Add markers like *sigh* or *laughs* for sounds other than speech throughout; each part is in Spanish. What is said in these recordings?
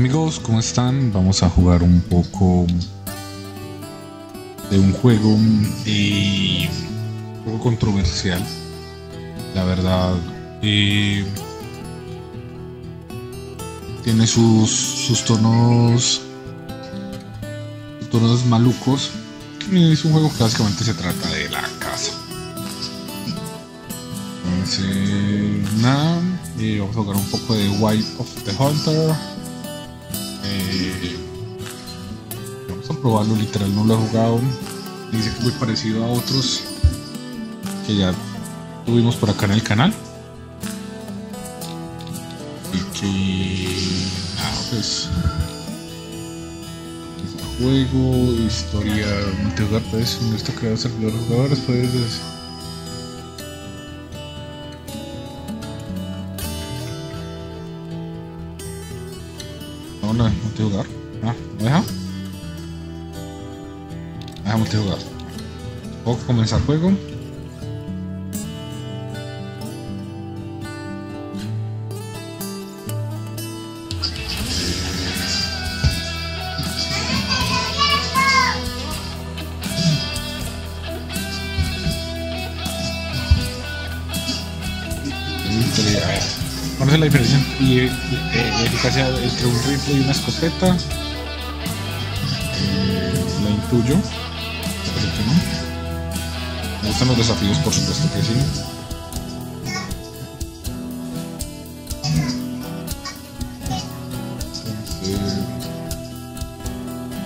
Amigos, ¿cómo están? Vamos a jugar un poco de un juego eh, un poco controversial. La verdad, eh, tiene sus, sus tonos, sus tonos malucos. Es un juego que básicamente se trata de la casa. Entonces, nada, eh, vamos a jugar un poco de White of the Hunter. Eh, vamos a probarlo, literal, no lo he jugado. Dice que es muy parecido a otros que ya tuvimos por acá en el canal. Y que, nada, pues, juego, historia, multijugador, pues, en esto creado servidores jugadores, pues. Multijugador. ¿Puedo comenzar juego? Entre, a ver, ¿Conoce la diferencia y, eh, eficacia entre un rifle y una escopeta? Eh, la intuyo. Parece que no. Me gustan los desafíos, por supuesto que sí. Entonces,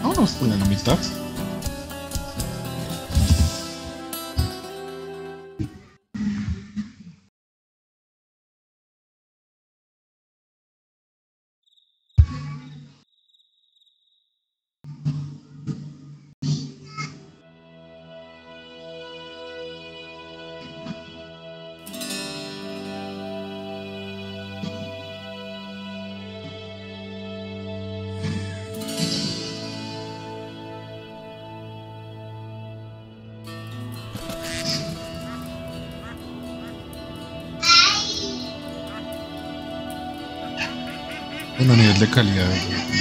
Vámonos con la mitad. De calidad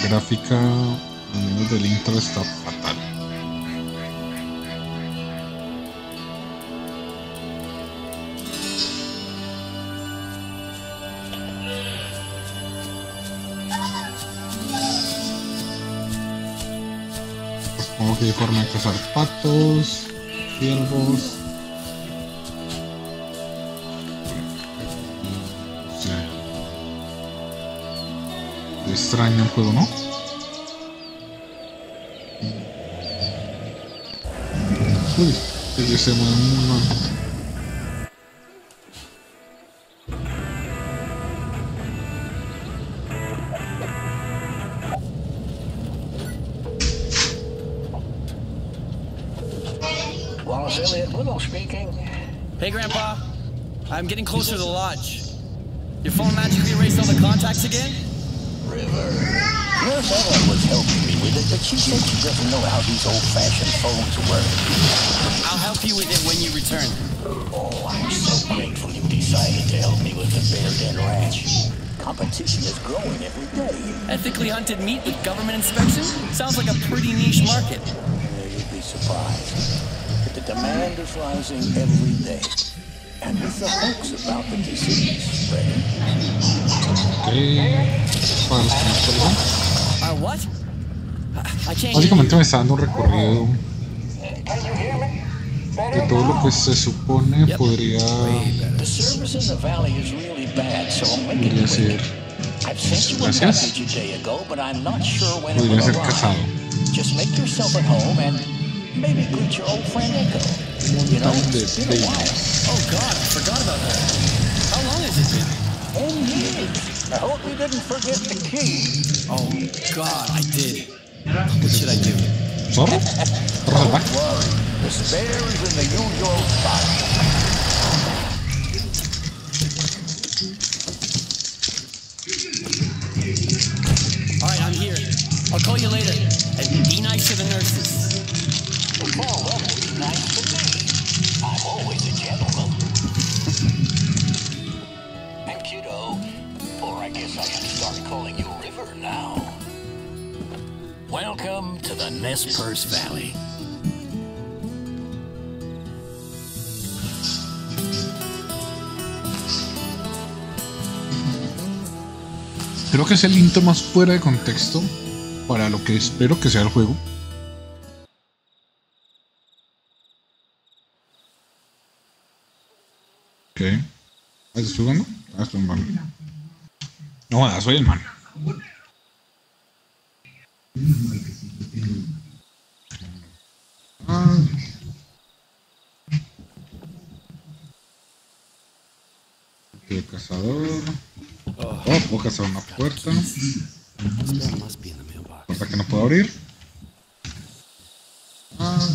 gráfica, al menos del intro está fatal. Supongo que hay forma de cazar patos, ciervos. Extraño el juego, ¿no? Uy, que se mueve una... Wallace Elliott Little speaking. Hey, Grandpa. I'm getting closer to the lodge. Your phone magically erased all the contacts again? River. Nurse Ellen was helping me with it, but she said she doesn't know how these old-fashioned phones work. I'll help you with it when you return. Oh, I'm so grateful you decided to help me with the Bear Den Ranch. Competition is growing every day. Ethically hunted meat with government inspection? Sounds like a pretty niche market. Yeah, you'd be surprised. But the demand is rising every day. And with the hoax about the disease spreading, Ok. Básicamente me está dando un recorrido de todo lo que se supone podría, the service in the valley is really bad, so make it podría ser, Gracias. podría ser casado. Just make yourself at home and maybe greet your old friend Echo. You know, montón de babies. I hope you didn't forget the key. Oh, God, I did. What should I do? ¿Zorro? ¿Zorro salvaje? Worry. The spare is in the usual spot. All right, I'm here. I'll call you later. And be nice to the nurses. Well, guess I should start calling you River now. Welcome to the Nez Perce Valley. Creo que es el intro más fuera de contexto para lo que espero que sea el juego. Ok. ¿Ah, ¿Estás jugando? Ah, man. No, soy el man. Ok, cazador. Oh, puedo cazar una puerta. Puerta que no puedo abrir. Ah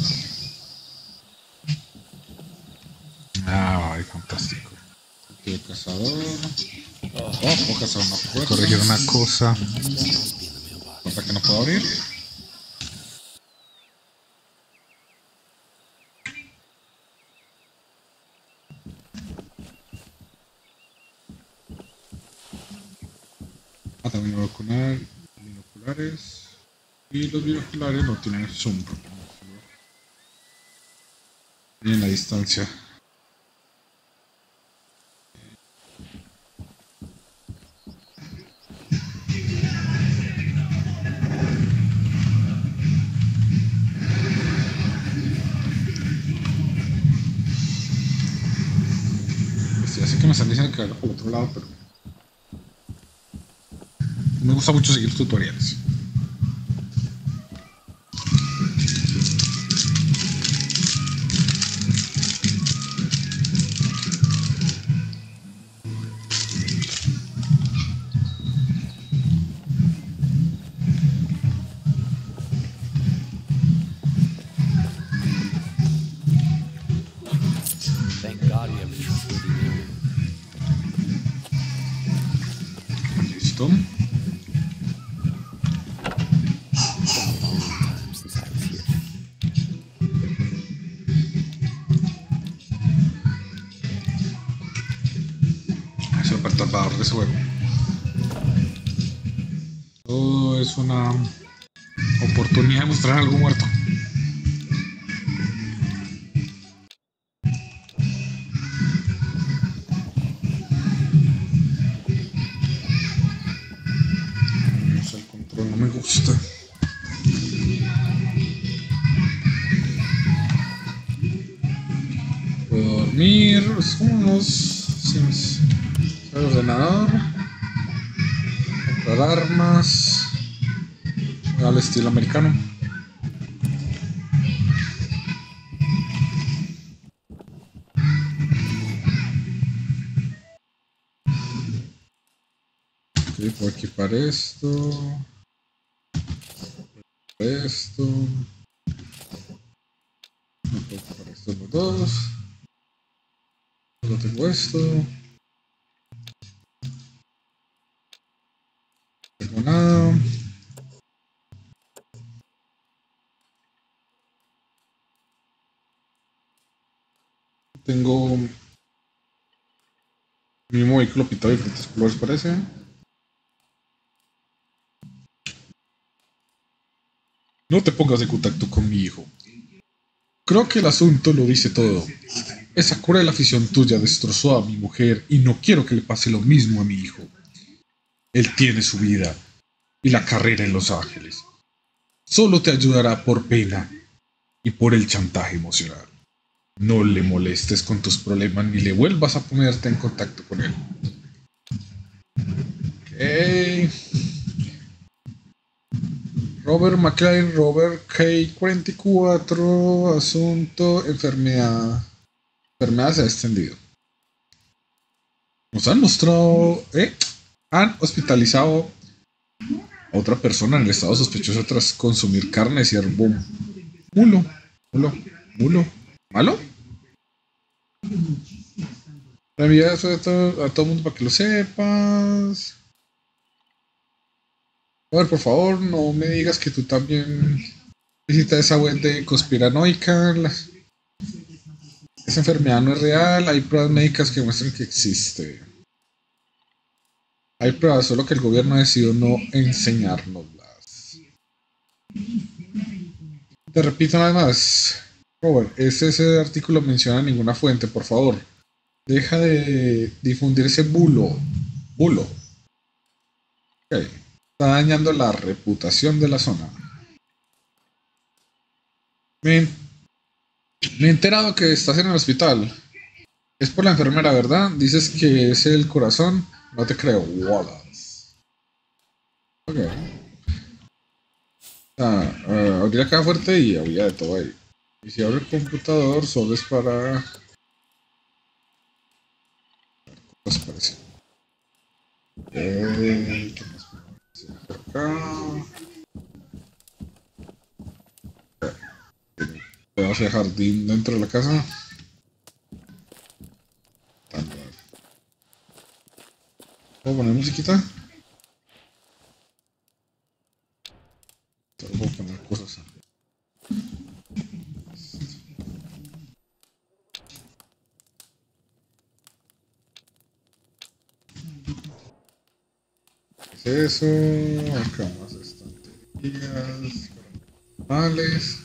ay, fantástico. Cazador. Oh, puedo cazar una. Corregir una cosa. Puerta que no puedo abrir. Ah, también binocular, binoculares. Y los binoculares no tienen zoom. Y en la distancia. Que me salí a caer por otro lado, pero me gusta mucho seguir tutoriales. Oportunidad de mostrar algo estilo americano. Puedo equipar esto. Esto. No equipar estos dos. Solo tengo esto. tengo nada. Tengo mi mismo vehículo pintado de diferentes colores parece. No te pongas en contacto con mi hijo. Creo que el asunto lo dice todo. Esa cruel afición tuya destrozó a mi mujer y no quiero que le pase lo mismo a mi hijo. Él tiene su vida y la carrera en Los Ángeles. Solo te ayudará por pena y por el chantaje emocional. No le molestes con tus problemas ni le vuelvas a ponerte en contacto con él. Ok. Robert McLean, Robert K44, asunto, enfermedad. Enfermedad se ha extendido. Nos han mostrado, ¿eh? Han hospitalizado a otra persona en el estado sospechoso tras consumir carne de ciervo mulo, mulo, mulo, malo. Eso a todo, a todo el mundo para que lo sepas. A ver, por favor, no me digas que tú también visitas esa web de conspiranoica. Esa enfermedad no es real, hay pruebas médicas que muestran que existe. Hay pruebas, solo que el gobierno decidió no enseñárnoslas. Te repito vez más. Robert, ese, ese artículo menciona ninguna fuente, por favor. Deja de difundir ese bulo. Bulo. Ok. Está dañando la reputación de la zona. Me, he enterado que estás en el hospital. Es por la enfermera, ¿verdad? Dices que es el corazón. No te creo. Wallace. Ok. Ah, uh, abrí la fuerte y había de todo ahí. Y si abro el computador, solo es para. Cosas parece. Okay, ¿qué más acá? Vamos a dejar dentro de la casa. ¿Puedo poner musiquita? Solo puedo poner cosas. Eso? Acá más estanterías. Normales.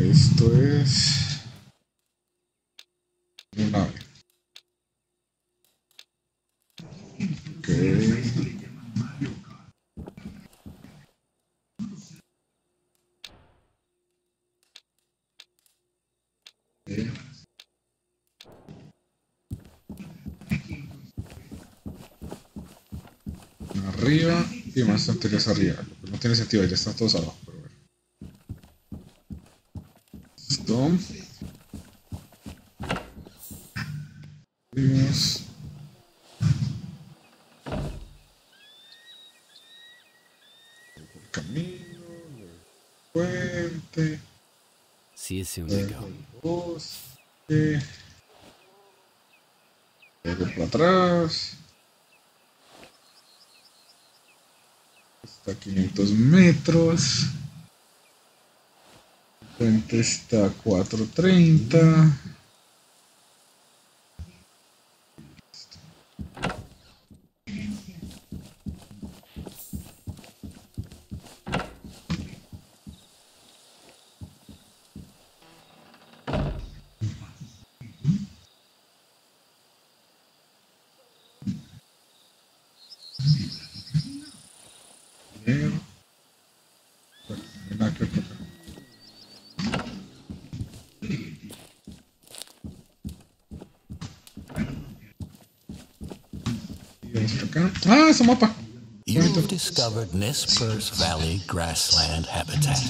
Esto es. Una nave. Ok. Arriba y más estanterías arriba. No tiene sentido, ya están todos abajo. Pero bueno. Listo. Subimos. El camino, el puente. Luego Nico. el bosque. Luego para atrás. Está a 500 metros. El puente está a 430. Discovered Nez Perce Valley grassland habitat.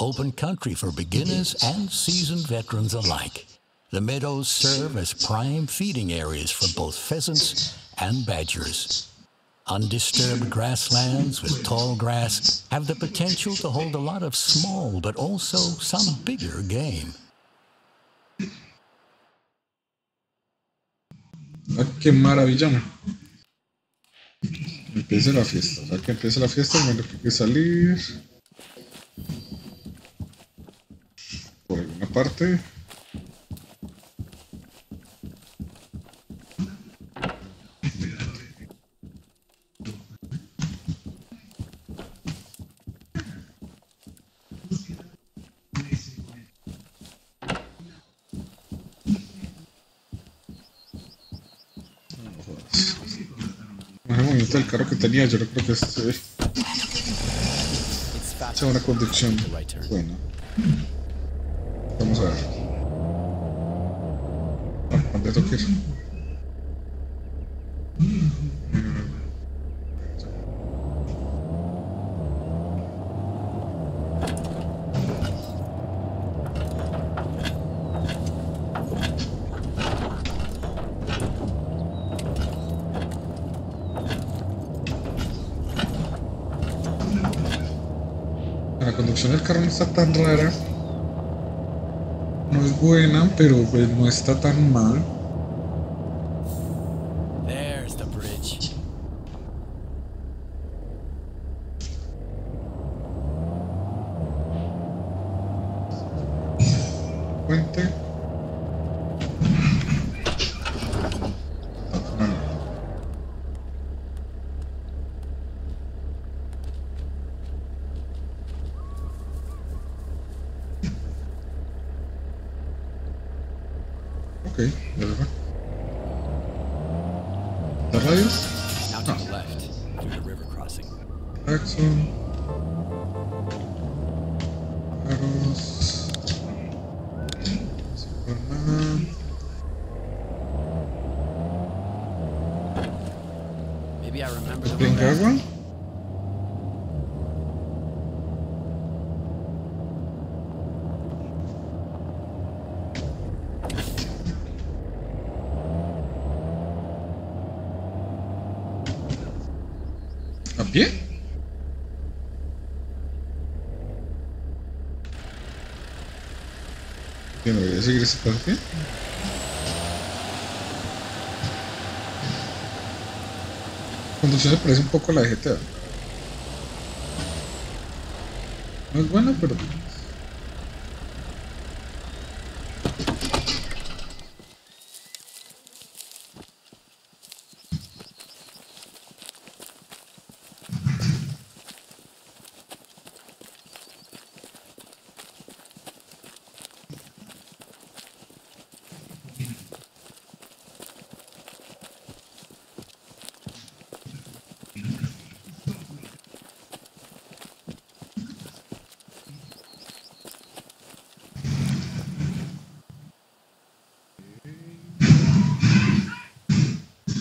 Open country for beginners and seasoned veterans alike. The meadows serve as prime feeding areas for both pheasants and badgers. Undisturbed grasslands with tall grass have the potential to hold a lot of small but also some bigger game. Ah, qué maravilla. Empieza la fiesta. O sea, que empiece la fiesta, bueno, que hay que salir. Por alguna parte. No jodas. Movimiento del carro que tenía, yo no creo que este sea una conducción buena. Vamos a ver. Ah, ¿Dónde tengo que ir? La conducción del carro no está tan rara. No es buena, pero pues, no está tan mal. There's the bridge. Puente. Ah, no. Ok, ya se fue. ¿La radio? Now to the left, through the river crossing. Jackson. Faros. Superman. Maybe I remember the ¿Tenga road. agua? ¿A pie? ¿Que no a pie? conducción se parece un poco a la GTA. No es buena, pero.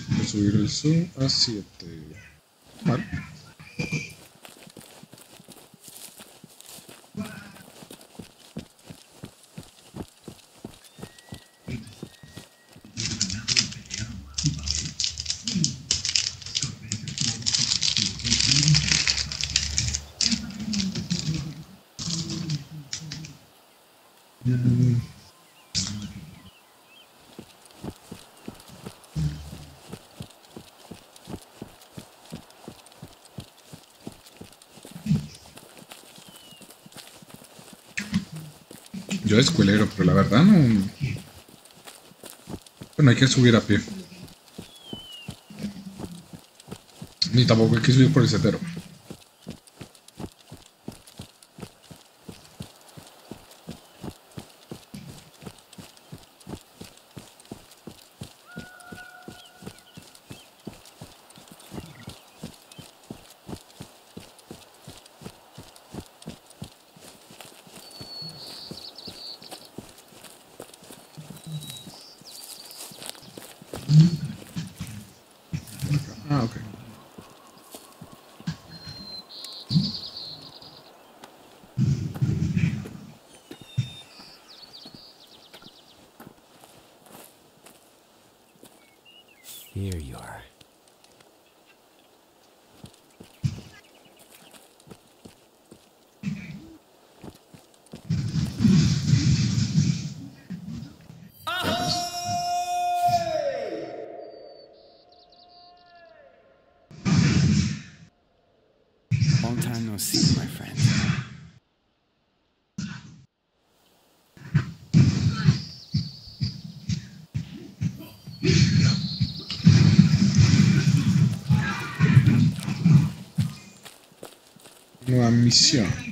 Voy a subir el zoom Yo escuelero, pero la verdad no. Bueno, hay que subir a pie. Ni tampoco hay que subir por el setero. iniciando.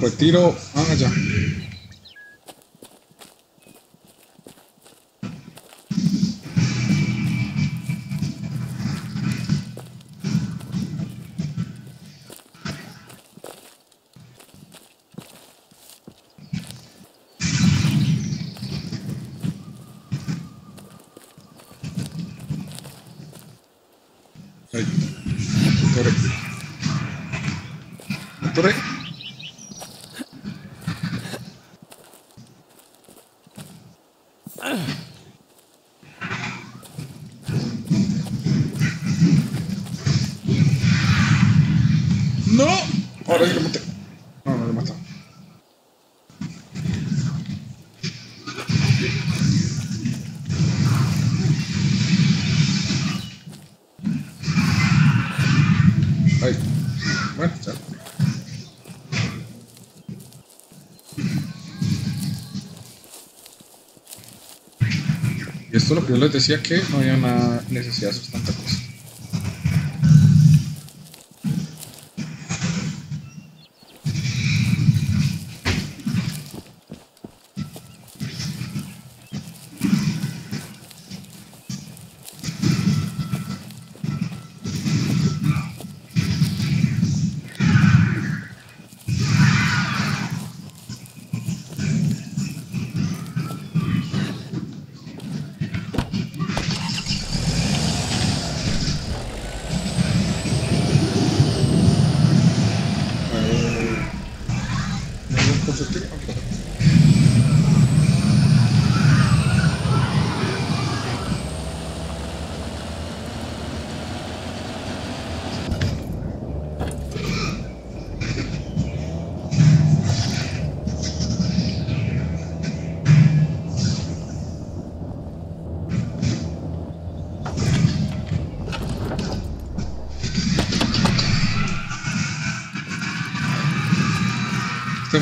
Pues el campo yo les decía que no había una necesidad de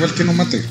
el que no maté.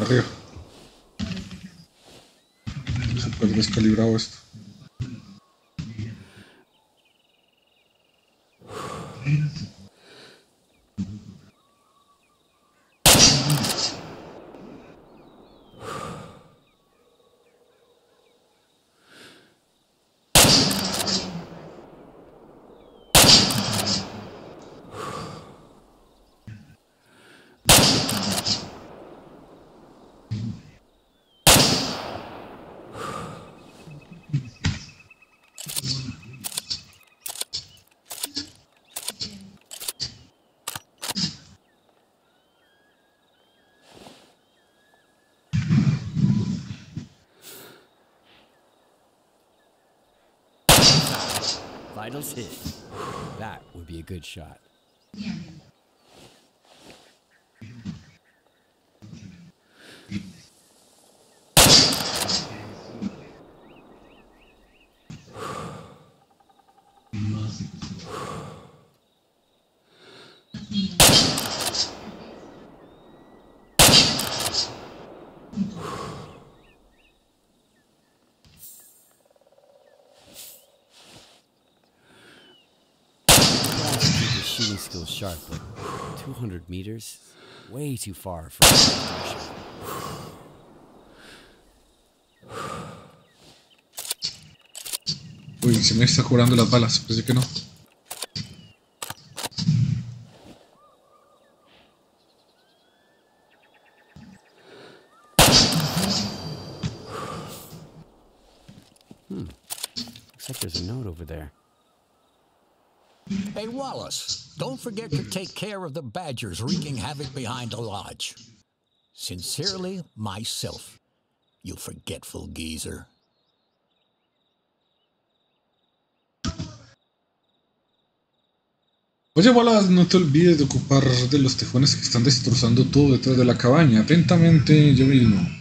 Arriba. Super descalibrado esto. Hit. That would be a good shot. Sharp, but 200 meters? way too far for a station. Uy, se me está curando las balas, pensé que no. Wallace, don't forget to take care of the badgers wreaking havoc behind the lodge. Sincerely, myself, you forgetful geezer. Oye, Wallace, no te olvides de ocupar de los tejones que están destrozando todo detrás de la cabaña. Atentamente, yo mismo.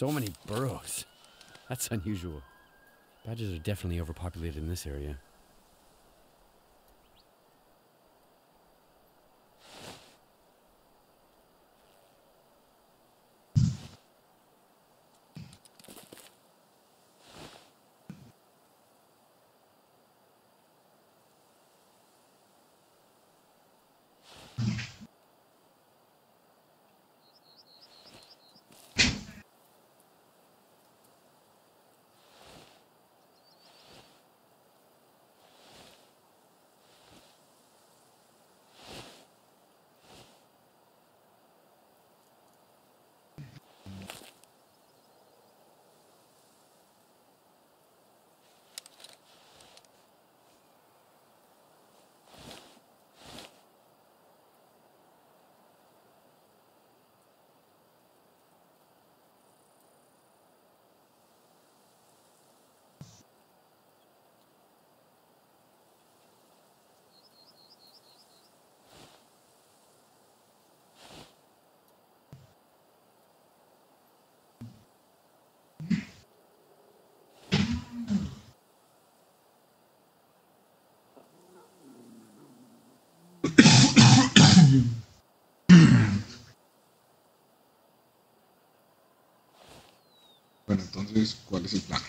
So many burrows. That's unusual. Badgers are definitely overpopulated in this area. Bueno, entonces, ¿cuál es el plan?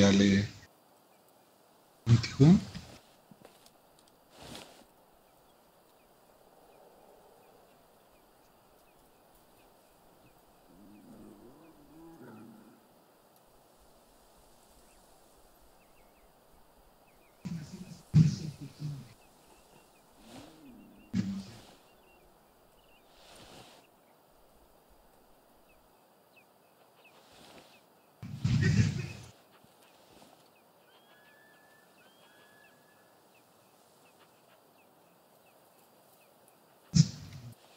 Darle 21.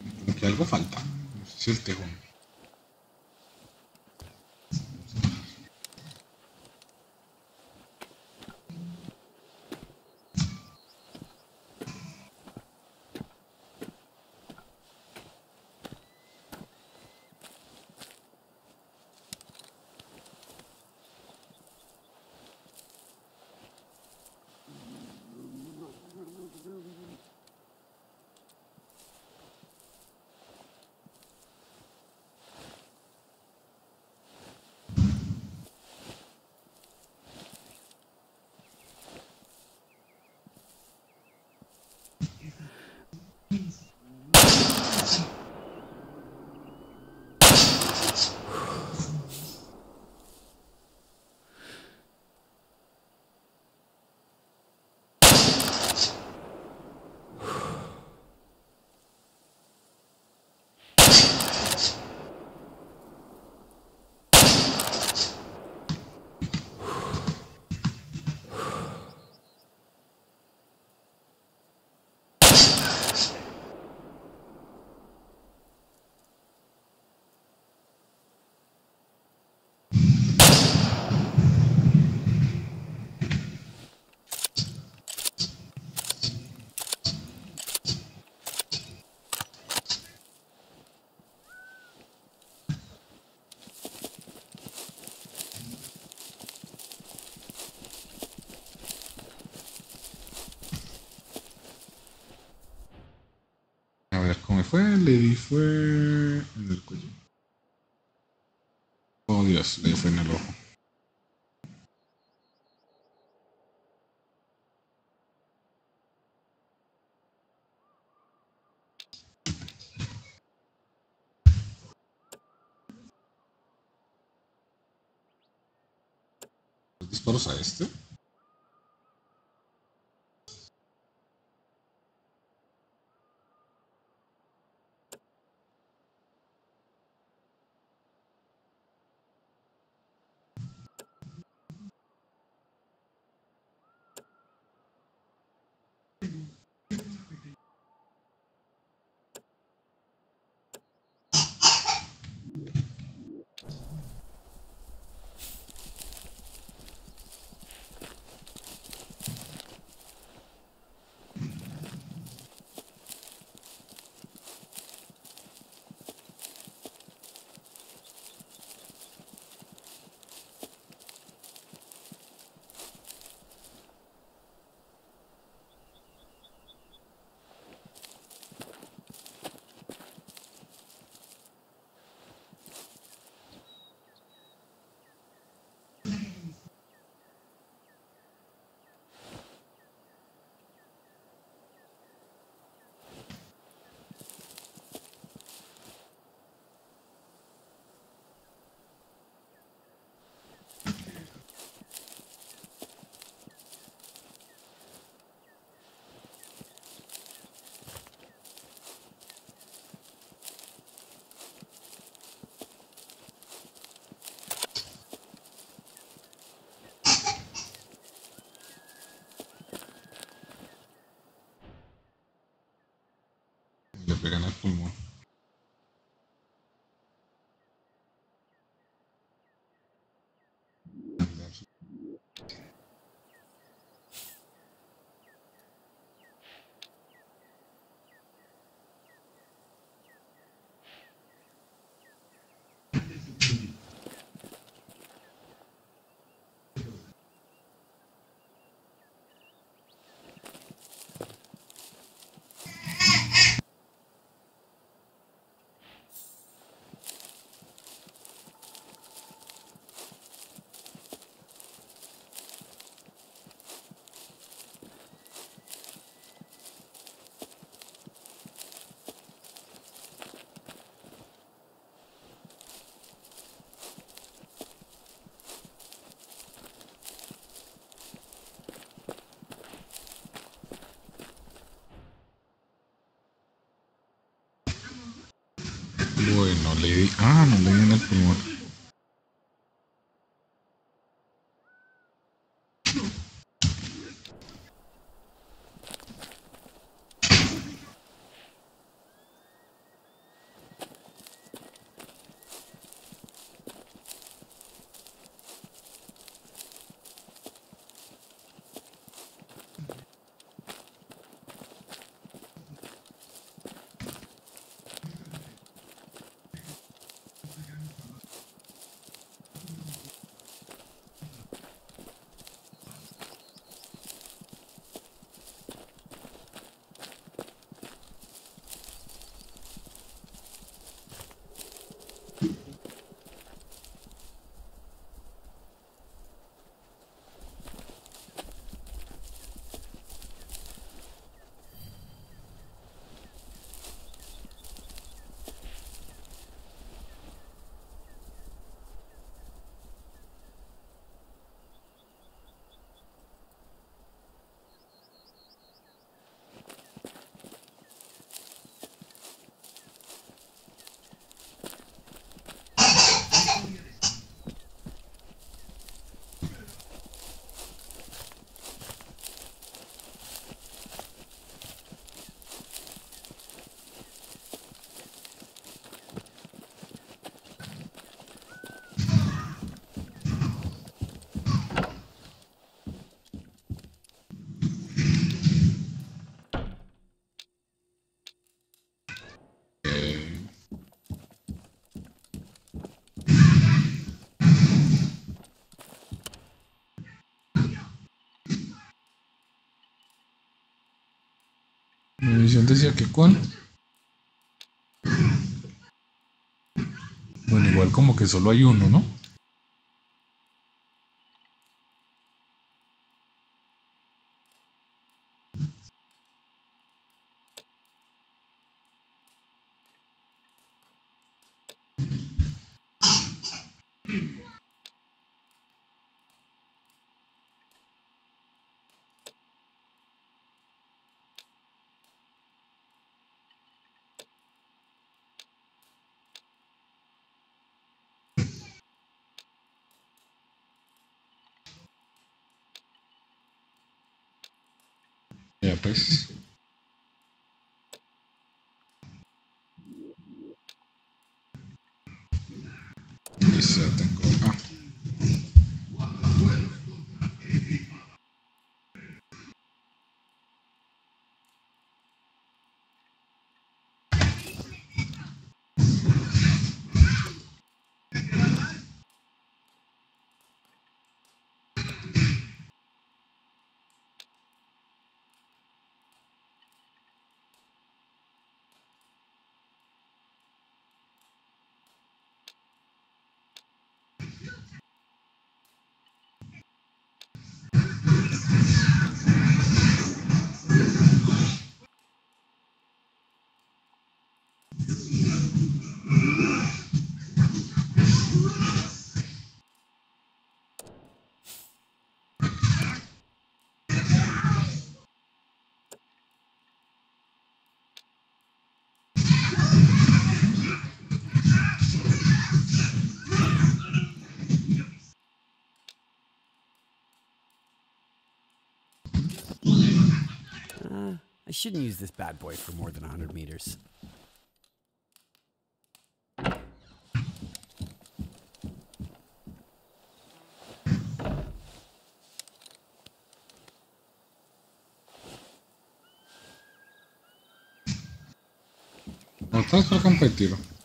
Como que algo falta. No sé si. A ver cómo me fue. Le di fue en el cuello. Oh Dios, le fue en el ojo. ¿Los disparos a este? Le pegan Bueno, le di. Ah, no le di en el primero. Mi misión decía que cuál. Bueno, igual como que solo hay uno, ¿no? Pues. I shouldn't use this bad boy for more than 100 meters. No estás para.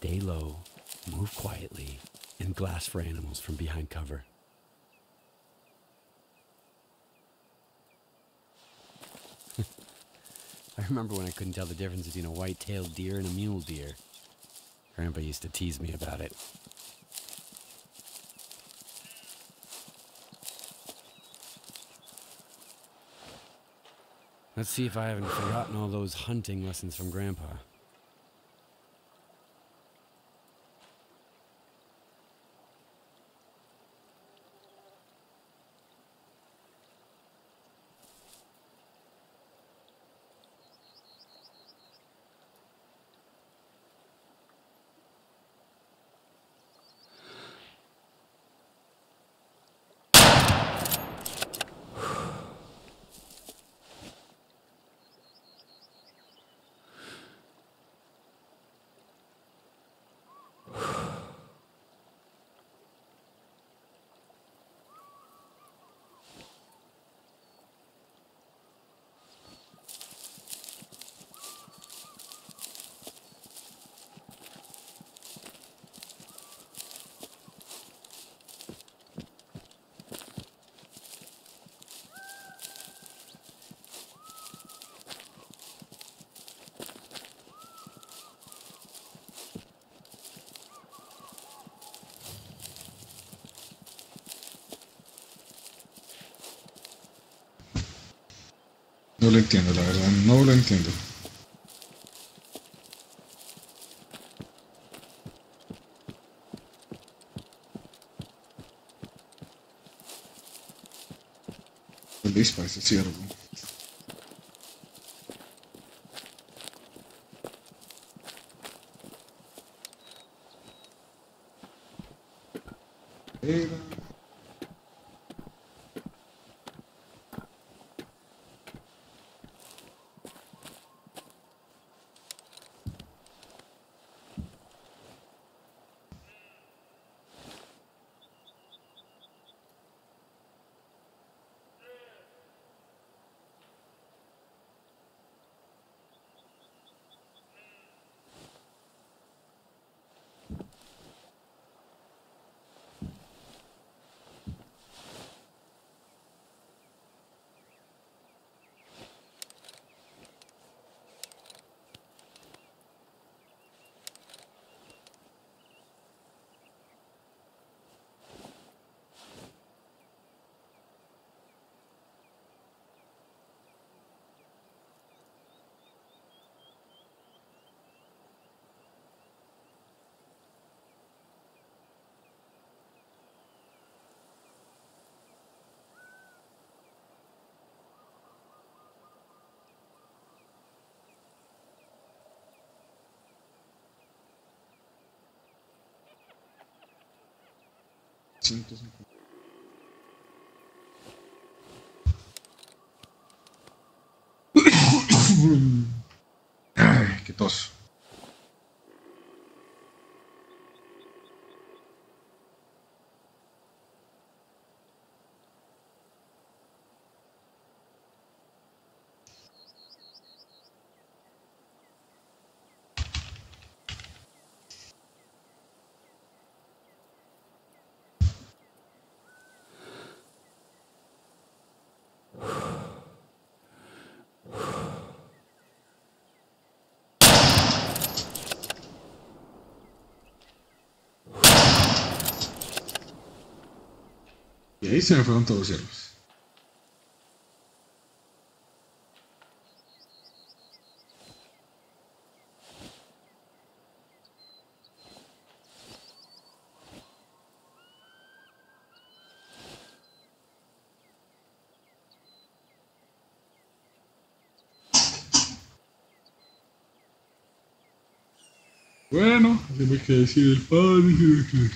Stay low, move quietly, and glass for animals from behind cover. *laughs* I remember when I couldn't tell the difference between a white-tailed deer and a mule deer. Grandpa used to tease me about it. Let's see if I haven't forgotten all those hunting lessons from Grandpa. No lo entiendo, la verdad, no lo entiendo. Feliz para ese ciervo. 150. *coughs* Ay, qué tos. Y ahí se me fueron todos los ciervos. Bueno, me que decir el padre.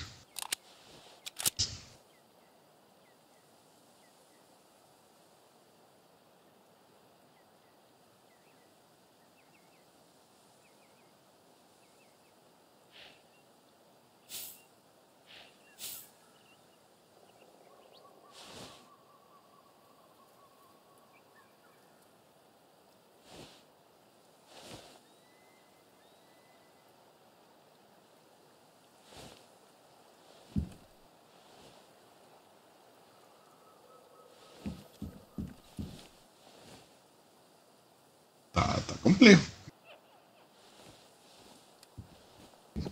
Está, está complejo.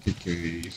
Es que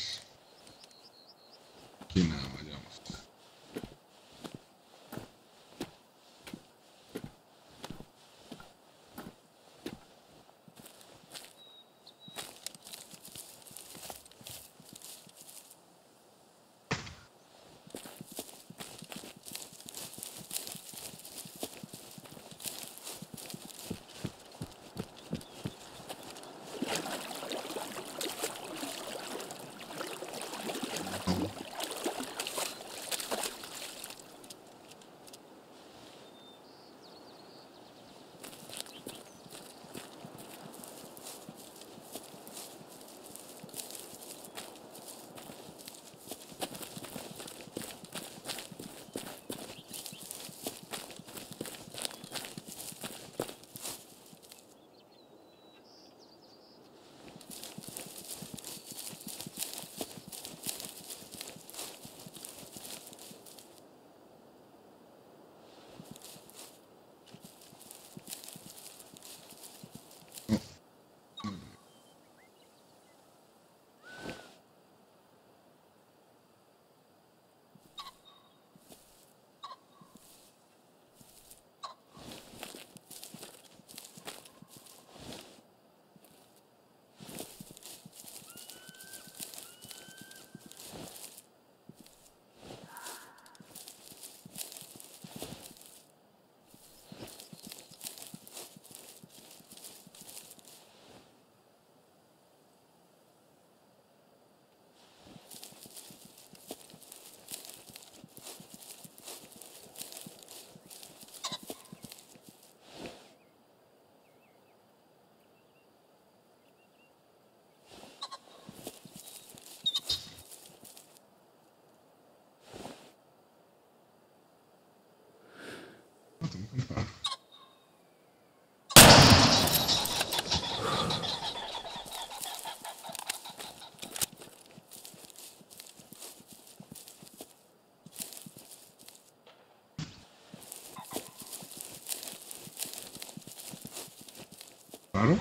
Claro.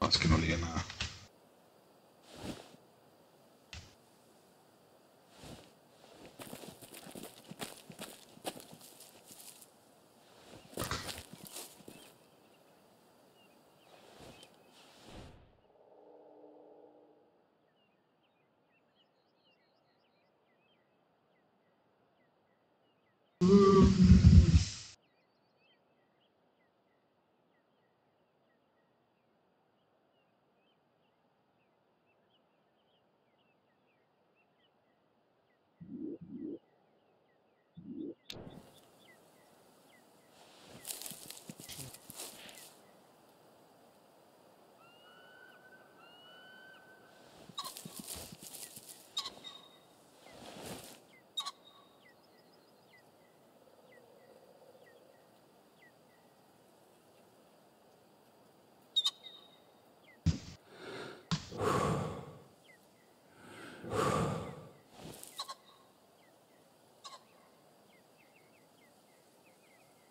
Ah, es que no leía nada. Mm-hmm.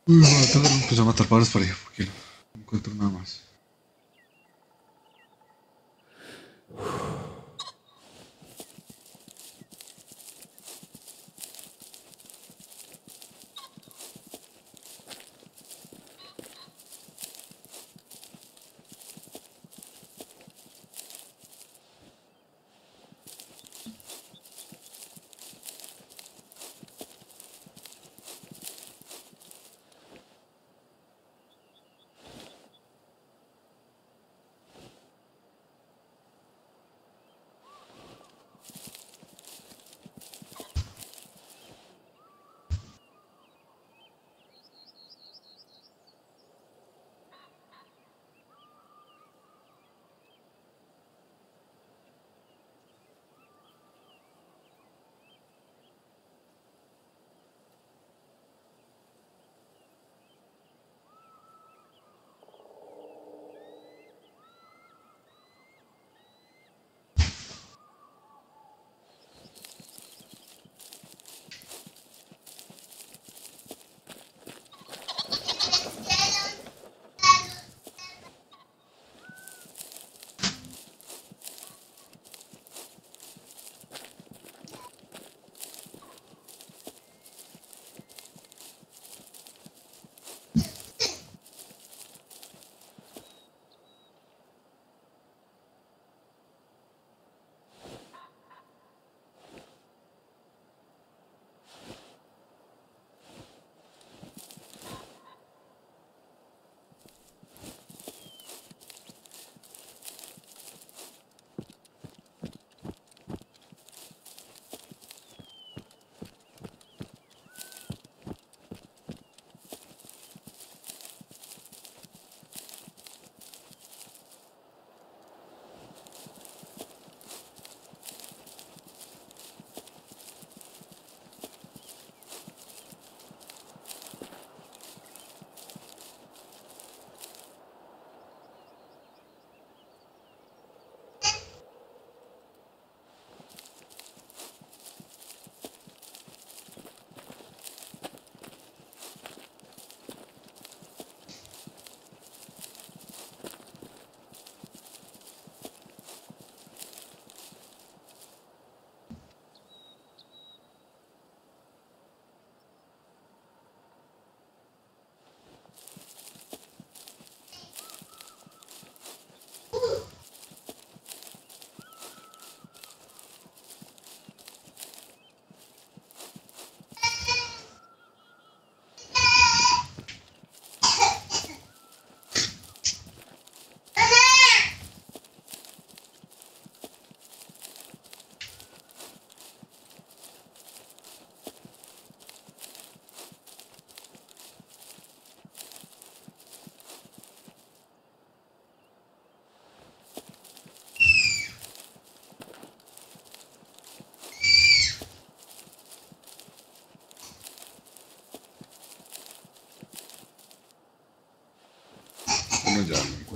A matar, empecé a matar pájaros para allá porque no encuentro nada más.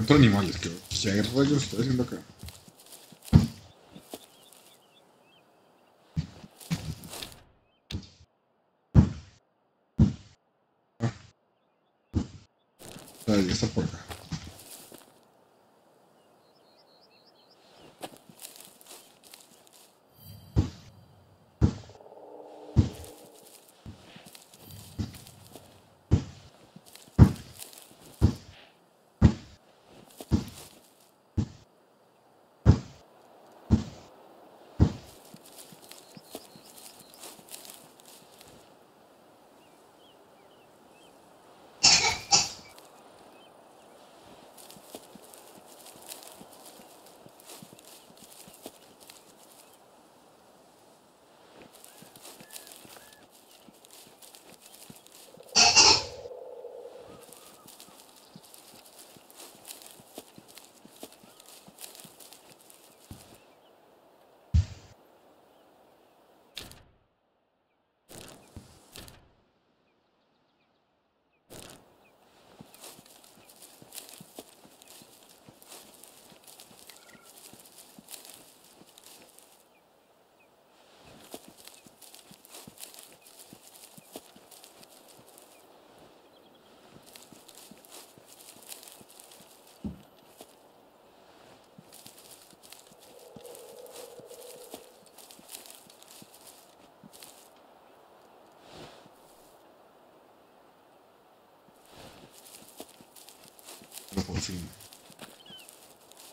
Encuentro animales. Que, ¿Qué rayos estoy haciendo acá? Ah, ya está por acá.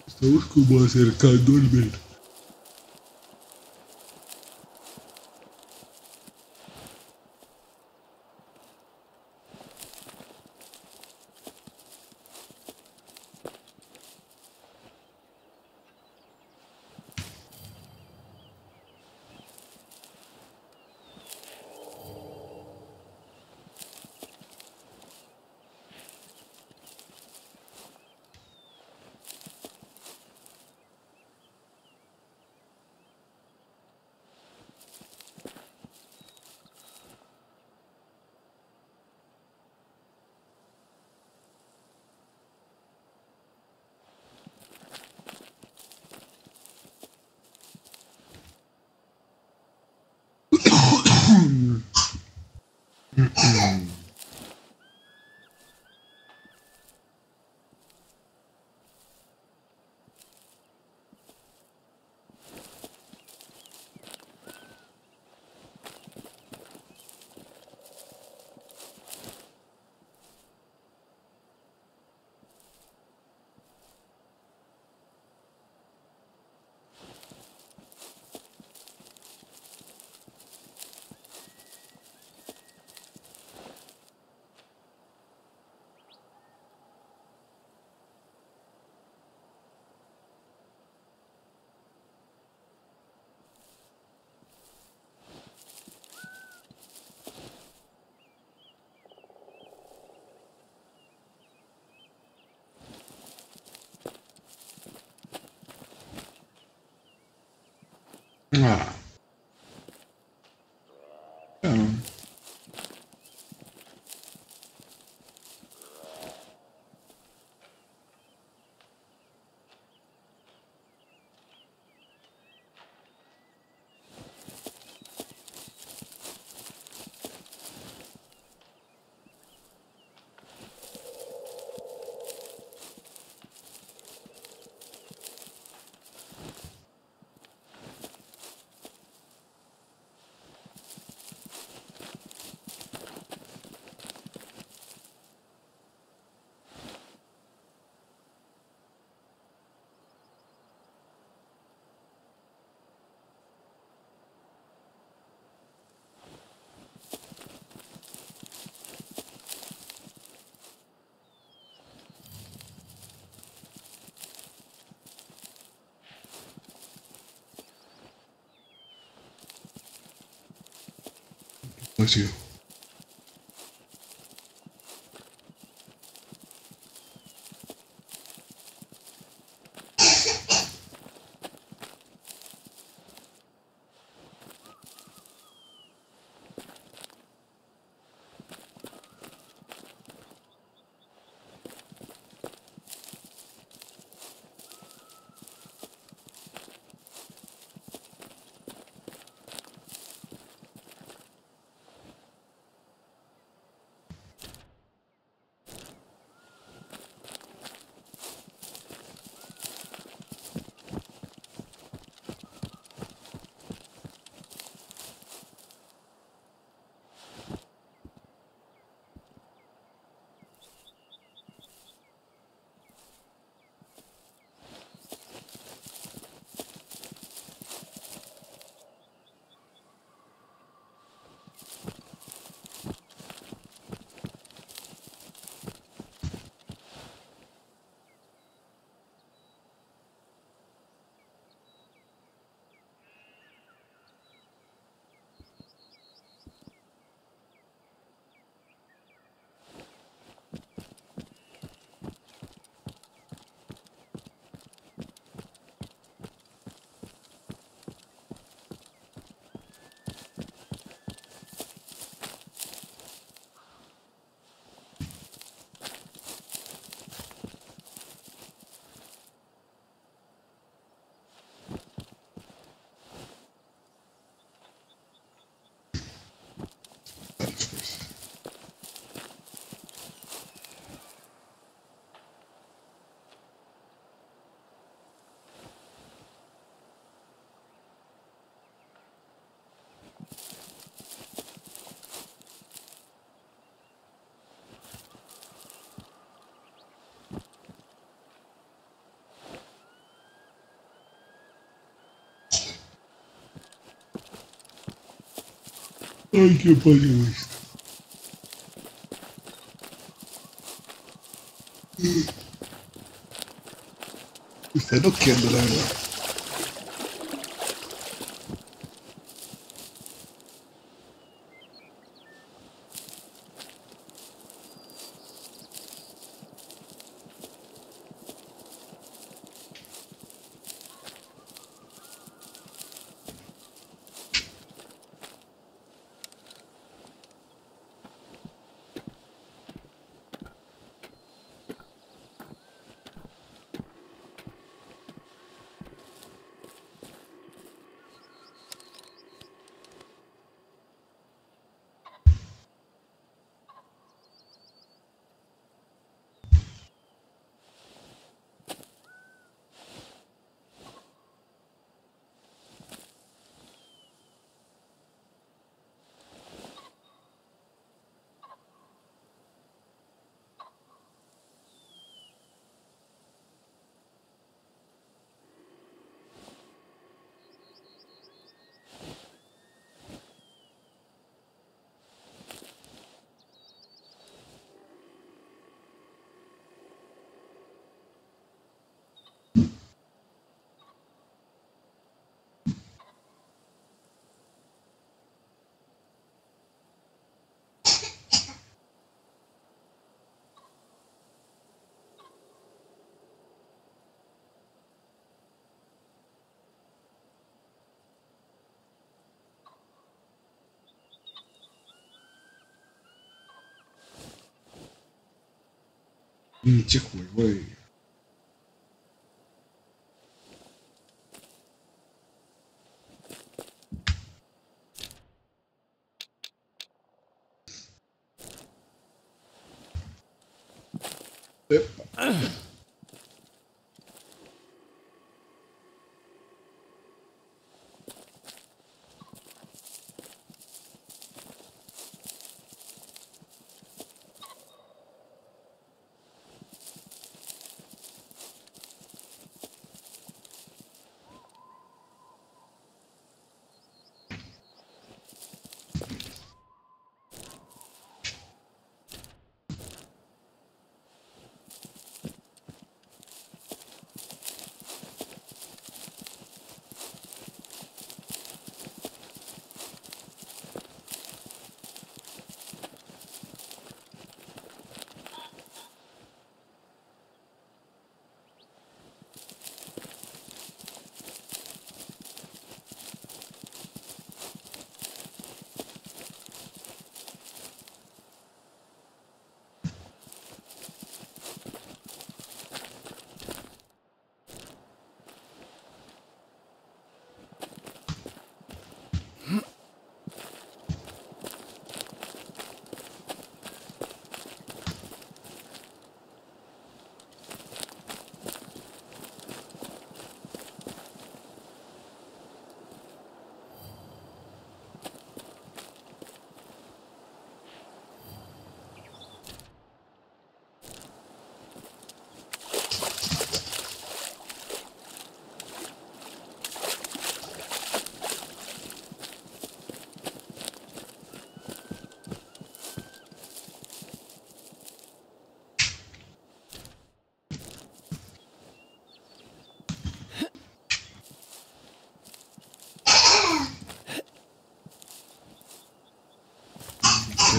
Estamos como acercando el Bless you. Ay, qué pollo esto. Está noqueando, la verdad. Pinche juego de. Epa. ¿Qué?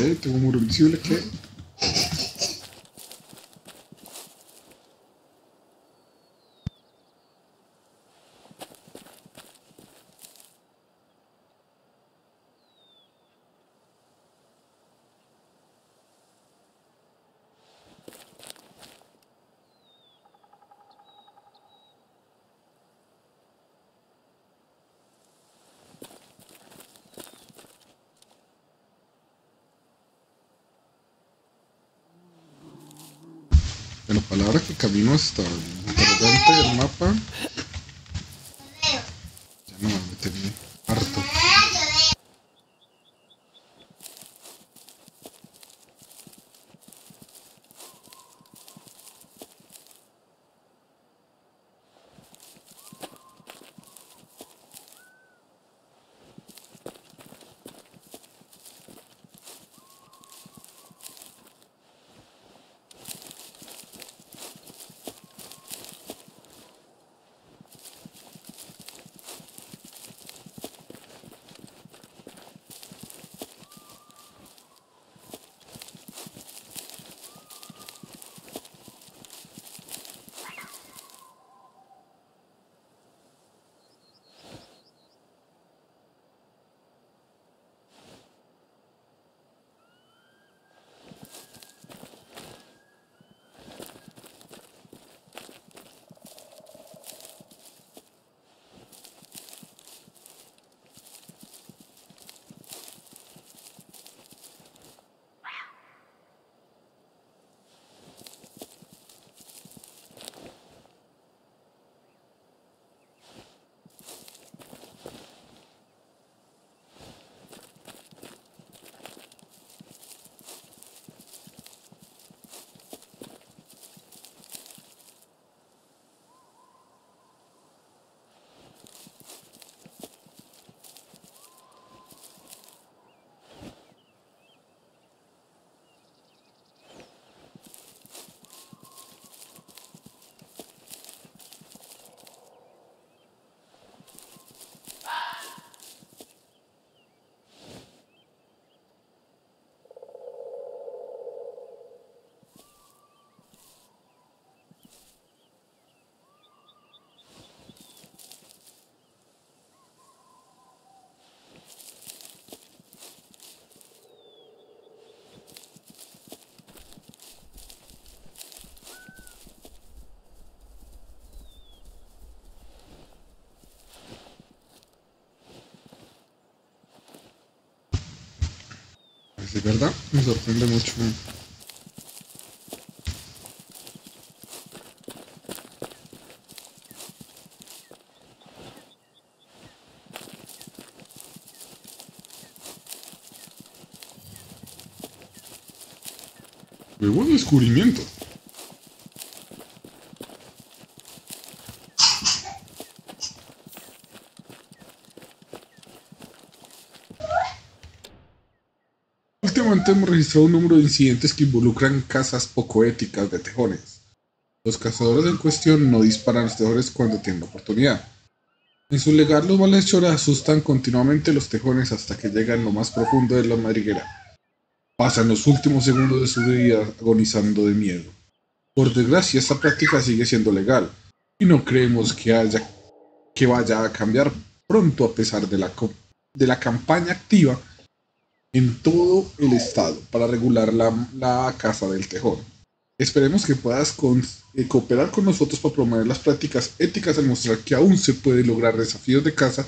¿Tengo un muro? ¿Qué? En la palabra que camino hasta el mapa. Es verdad, me sorprende mucho. Buen descubrimiento. Hemos registrado un número de incidentes que involucran casas poco éticas de tejones. Los cazadores en cuestión no disparan a los tejones cuando tienen oportunidad. En su legal, los malhechores asustan continuamente los tejones hasta que llegan lo más profundo de la madriguera. Pasan los últimos segundos de su vida agonizando de miedo. Por desgracia, esta práctica sigue siendo legal y no creemos que, vaya a cambiar pronto a pesar de la campaña activa en todo el estado para regular la, la caza del tejón. Esperemos que puedas eh, cooperar con nosotros para promover las prácticas éticas al mostrar que aún se puede lograr desafíos de caza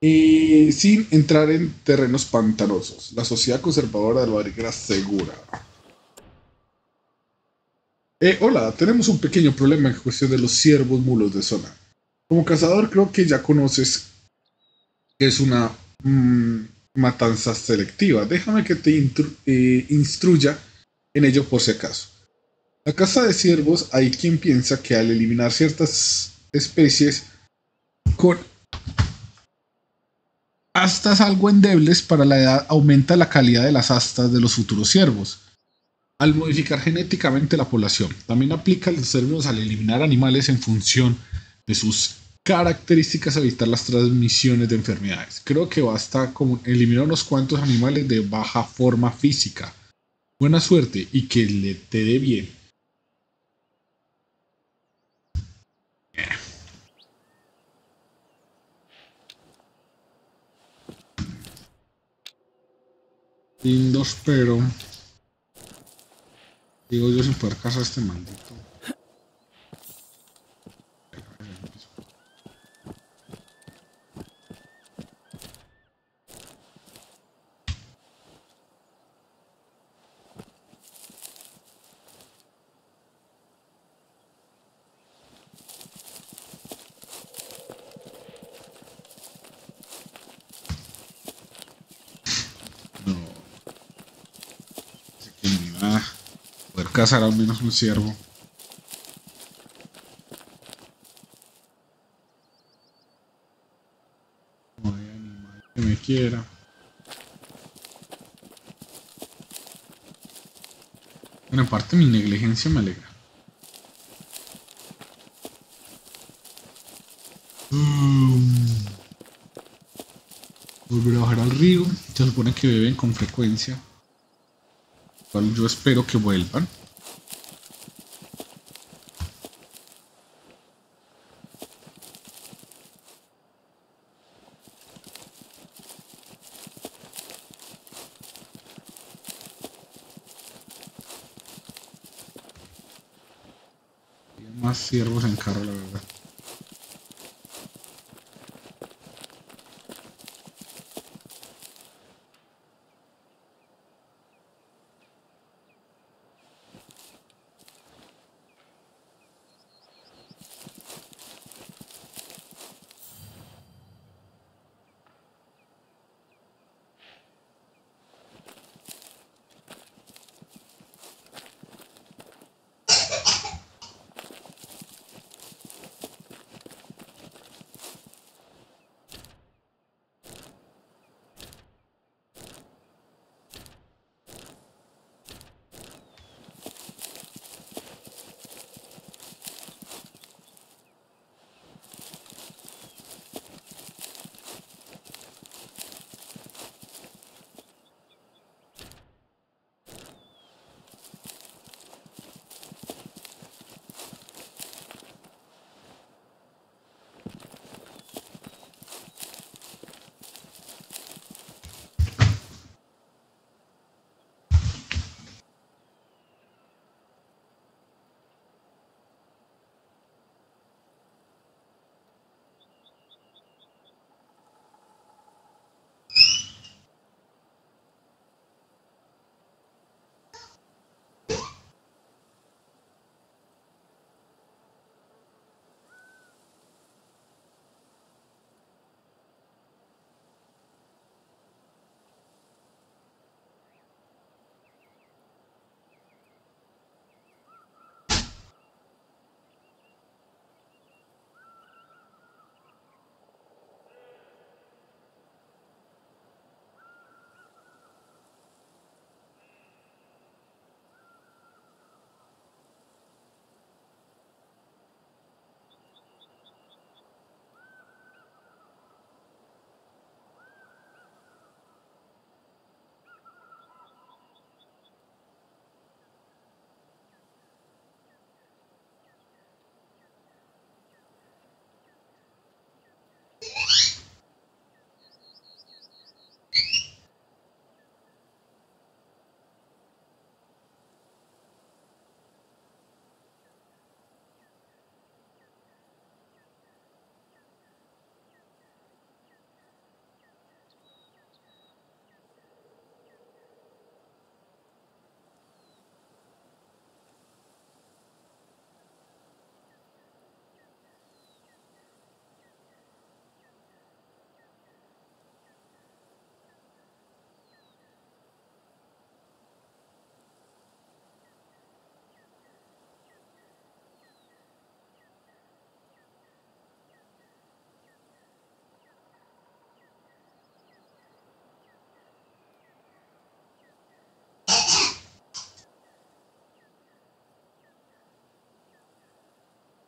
eh, sin entrar en terrenos pantanosos. La sociedad conservadora de la barriguera segura. Eh, hola, tenemos un pequeño problema en cuestión de los ciervos mulos de zona. Como cazador creo que ya conoces que es una mm, matanza selectiva. Déjame que te eh, instruya en ello por si acaso. La caza de ciervos hay quien piensa que al eliminar ciertas especies con astas algo endebles para la edad aumenta la calidad de las astas de los futuros ciervos. Al modificar genéticamente la población, también aplica los términos al eliminar animales en función de sus características evitar las transmisiones de enfermedades. Creo que basta con eliminar unos cuantos animales de baja forma física. Buena suerte y que le te dé bien. Lindos, pero. Digo yo sin poder cazar a este maldito. No. Así que ni va a poder cazar al menos un ciervo. Que me quiera. Bueno, en parte mi negligencia me alegra. Mm. Volver a bajar al río. Se supone que beben con frecuencia. Yo espero que vuelvan.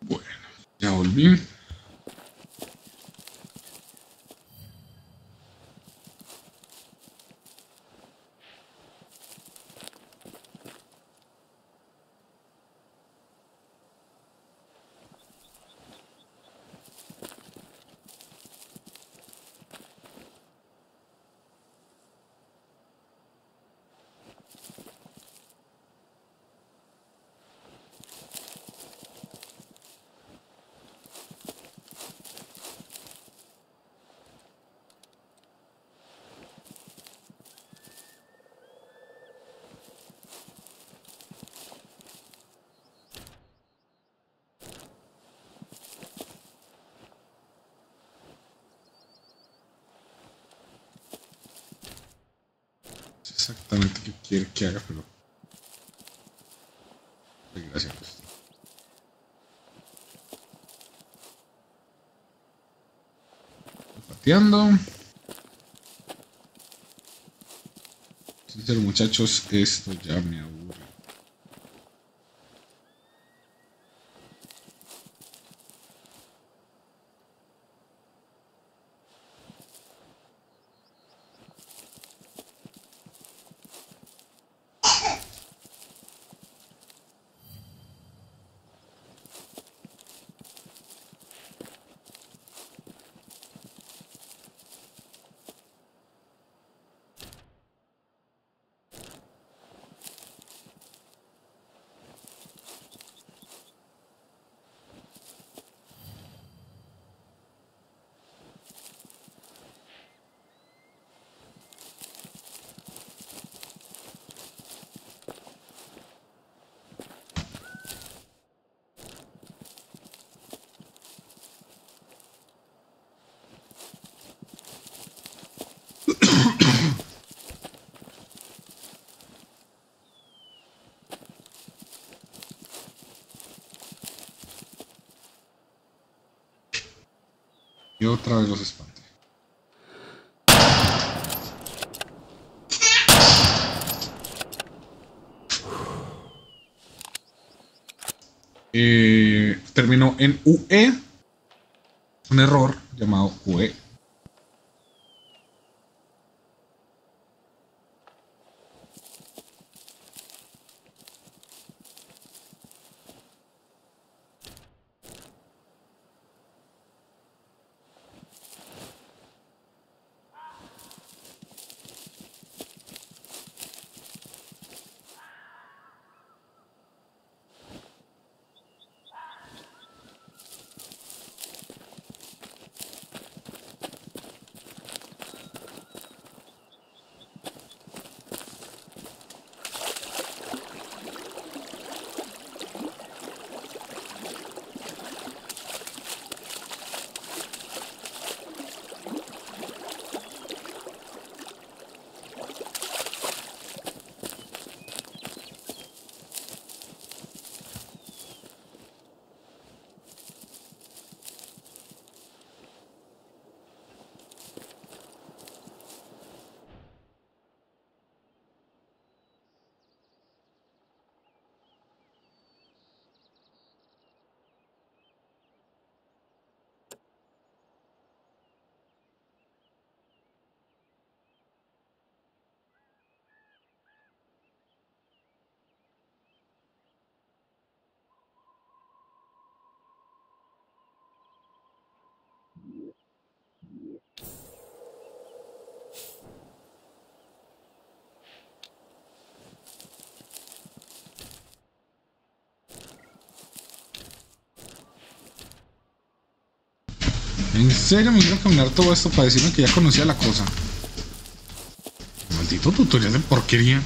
Bueno, ya volví. exactamente qué quiere que haga, pero. Gracias. Pateando. Sincero, muchachos, esto ya me aburre. Y otra vez los espante. Eh, terminó en UE. Un error llamado UE. ¿En serio me hicieron caminar todo esto para decirme que ya conocía la cosa? Maldito tutorial de porquería.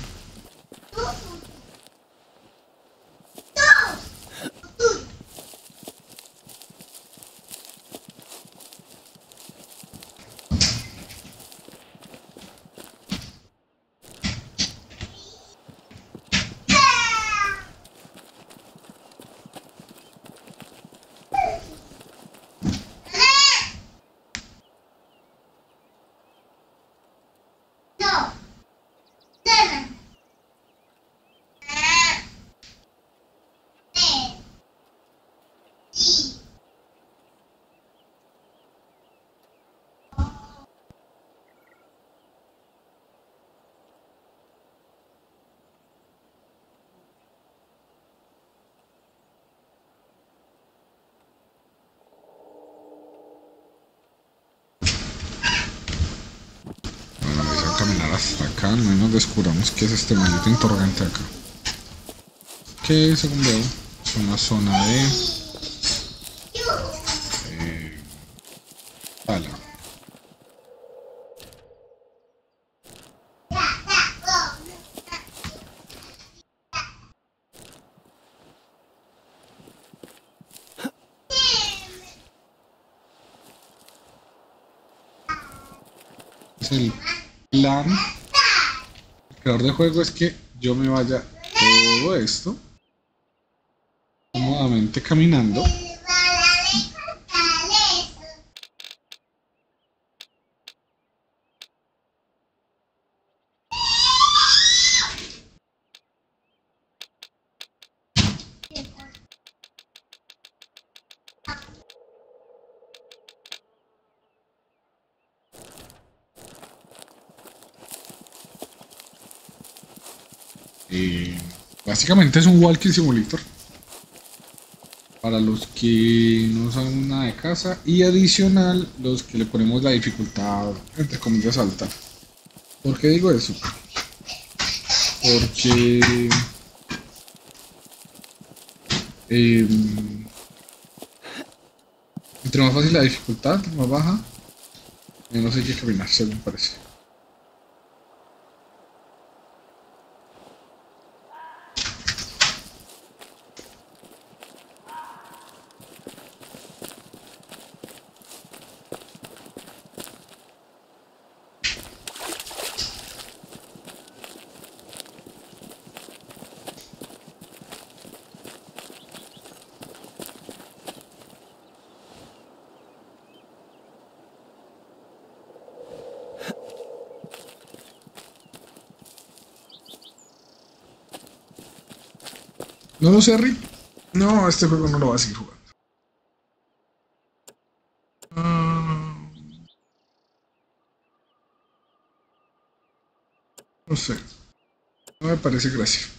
Qué es este maldito interrogante acá. Que según veo es una zona de... Eh, pala. es el plan el creador de juego es que yo me vaya todo esto cómodamente caminando Eh, básicamente es un walking simulator. Para los que no saben nada de casa y adicional los que le ponemos la dificultad entre comillas alta. ¿por qué digo eso? porque eh, entre más fácil la dificultad más baja menos hay que caminar según parece No este juego no lo va a seguir jugando. Ah. No sé. No me parece gracia.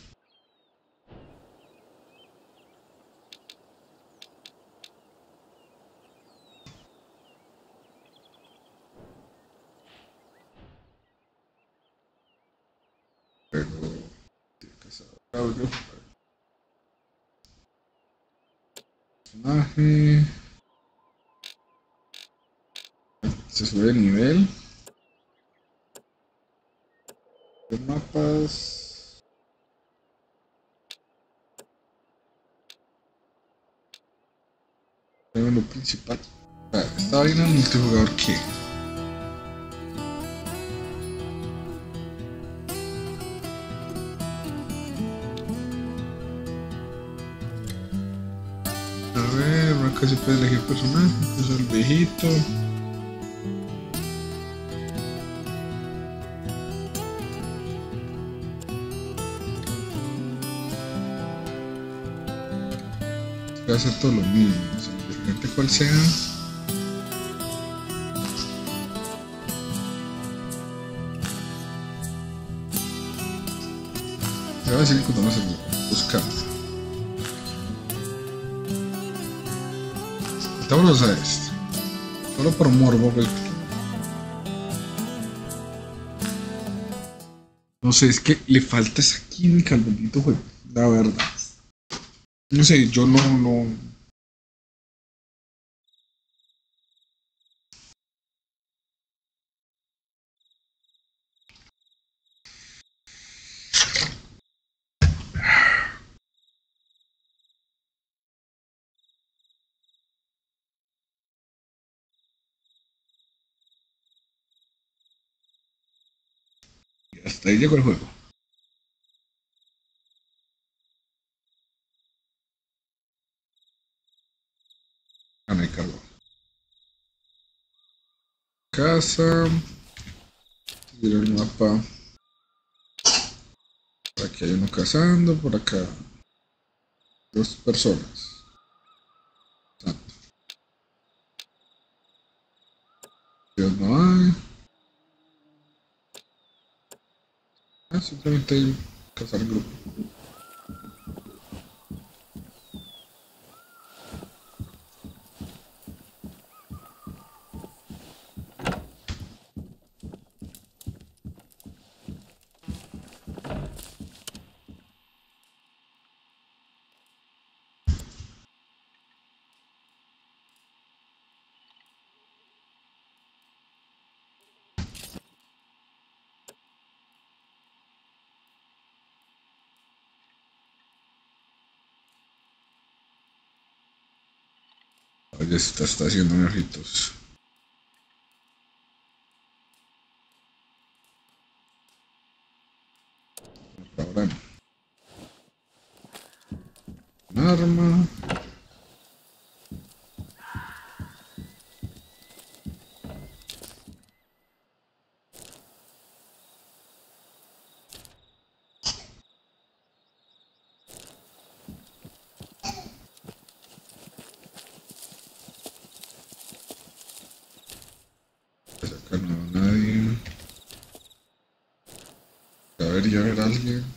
Hacer todo lo mismo, o sea, diferente cual sea. Te voy a decir que a buscar. Vámonos a esto. Solo por morbo, pues. No sé, es que le falta esa química al bendito juego. La verdad. No sé, yo no, no. Hasta ahí llegó el juego. Ah, me cargó. Casa. Seguir el mapa. Por aquí hay uno cazando, por acá. Dos personas. Dios no hay. Ah, simplemente hay cazar grupo. Oye, está, está haciendo ojitos. out.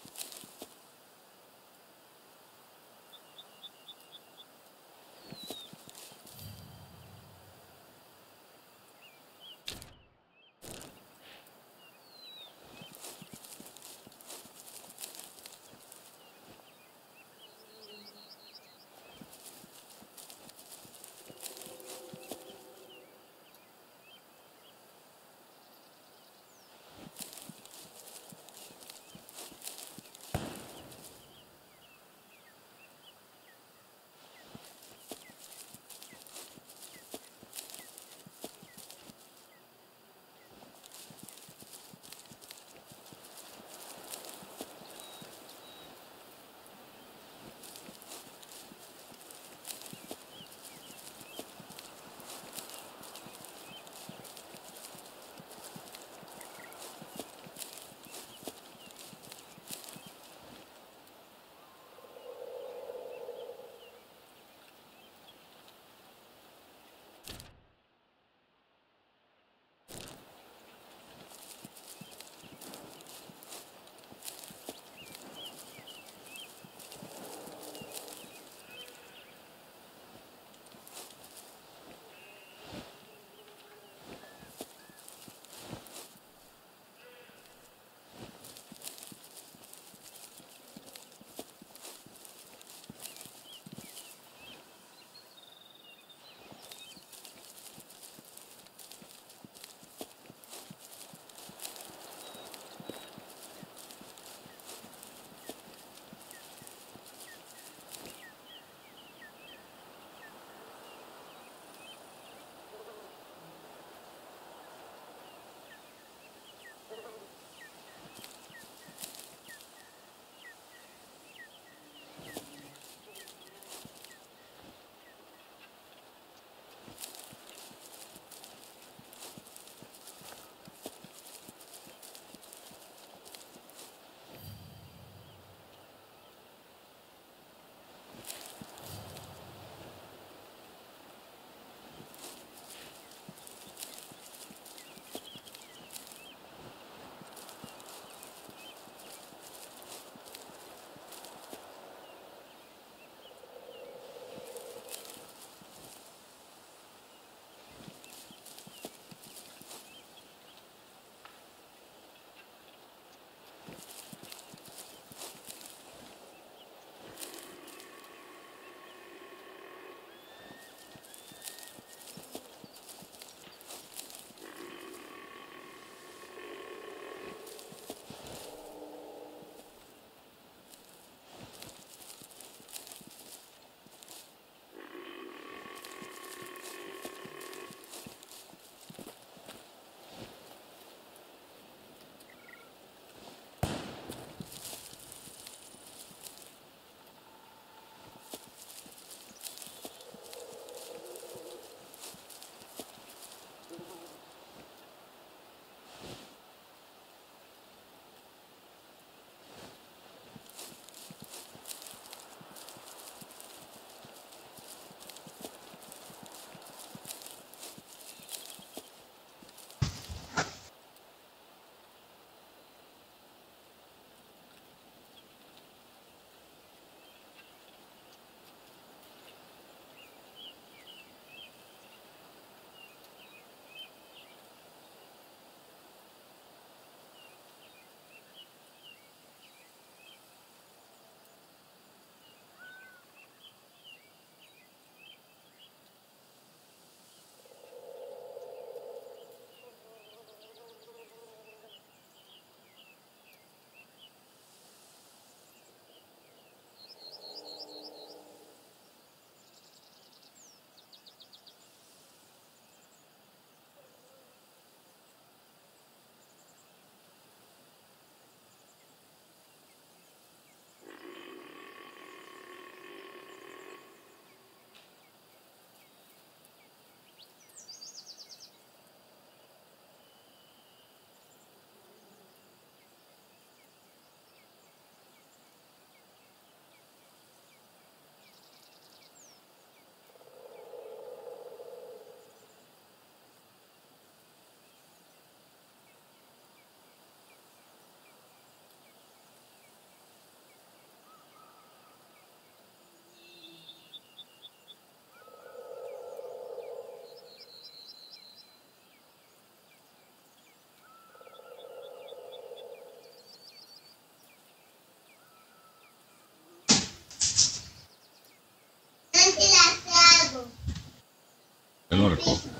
article.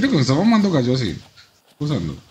出てくるサバマンとか女子。どうしたんだ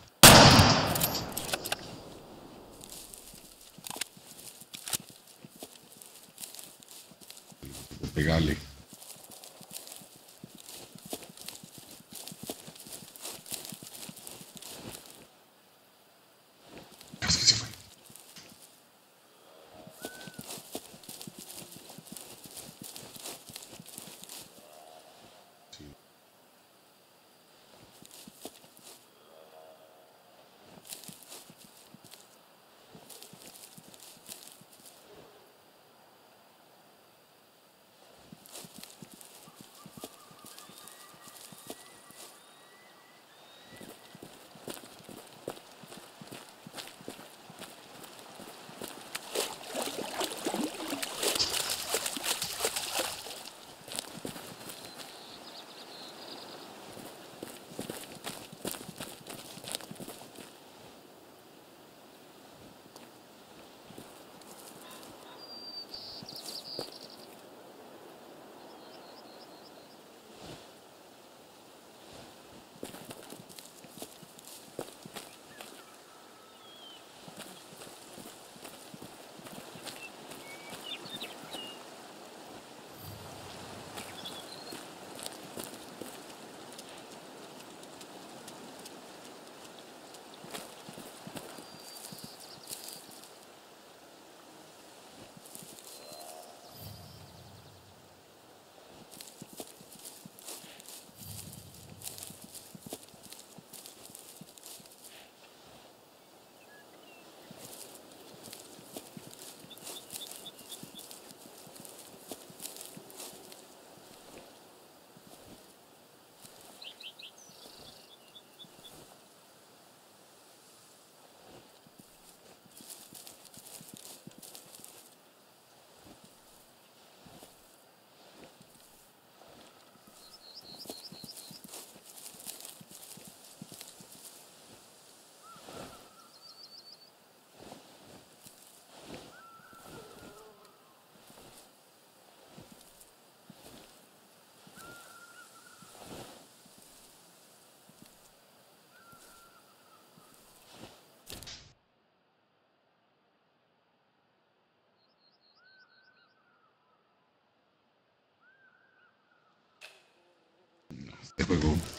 Este juego.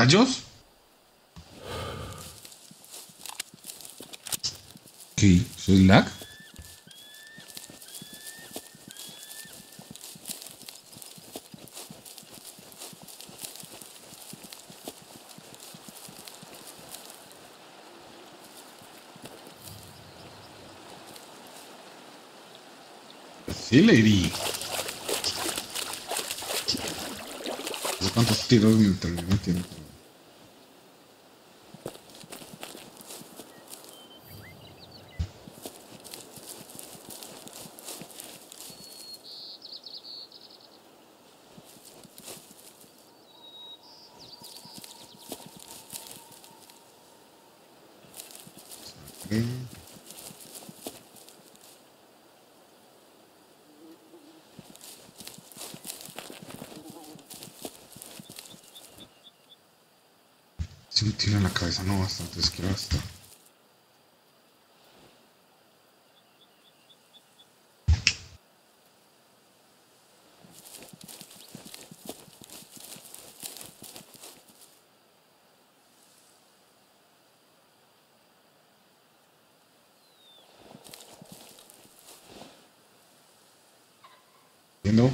¿Rayos? ¿Qué? ¿Soy lag? Sí, Lady. ¿Cuántos tiros me Sí me tiro en la cabeza, no bastante, es que basta. ¿Entiendo?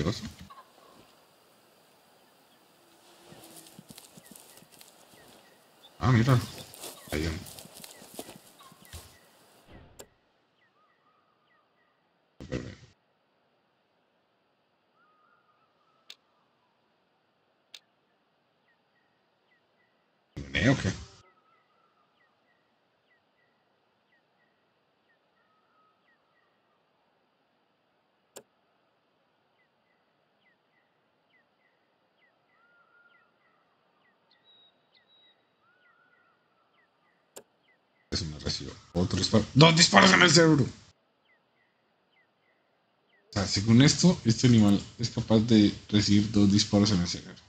Asqueroso. Ah, mira. Ahí hay un- Verde. ¿Veneno o qué? Eso me recibo. Otro disparo. ¡Dos disparos en el cerebro! O sea, según esto, este animal es capaz de recibir dos disparos en el cerebro.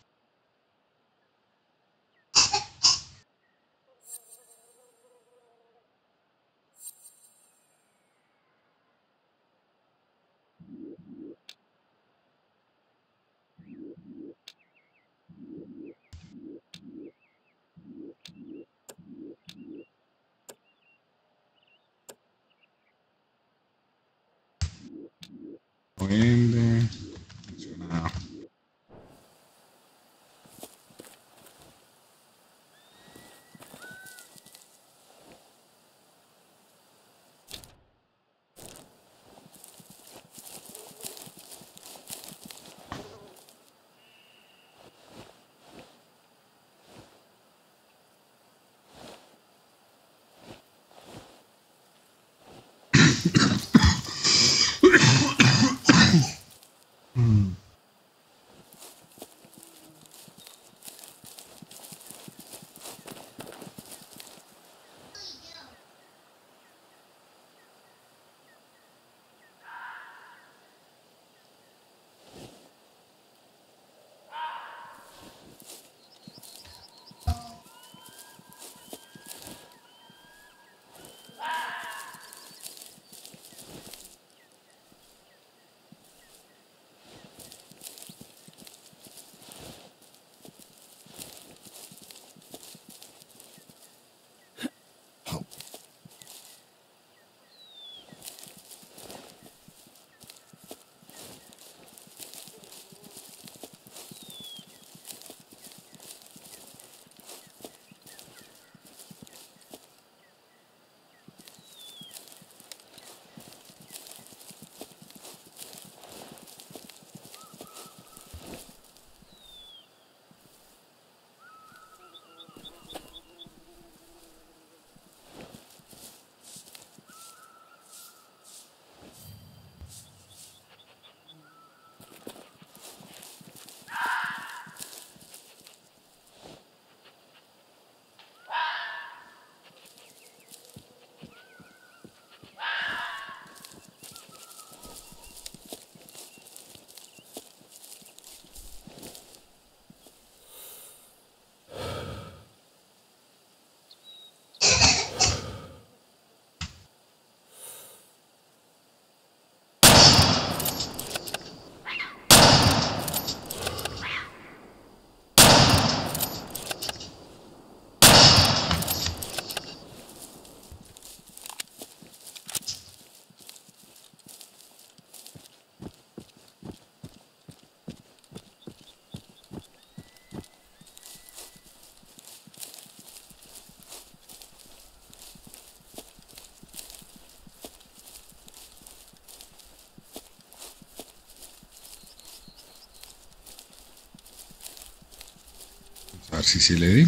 Ver si sí le di.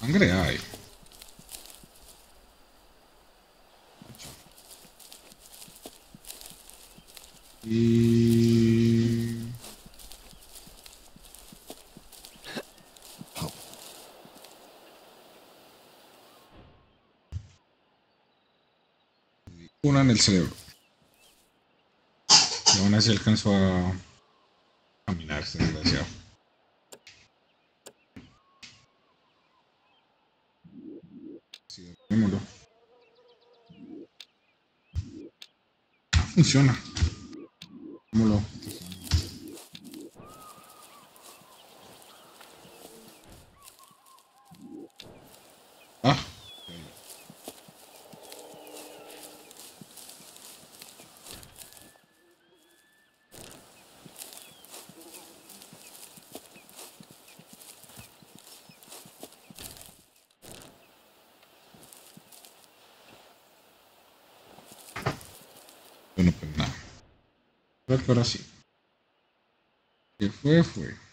Sangre hay. Y... Una en el cerebro. Aún así alcanzó a caminar, este desgraciado. Sí, démoslo. Ah, funciona. Démoslo. Ah. Bueno, pues nada. Creo que ahora sí. ¿Qué fue? Fue.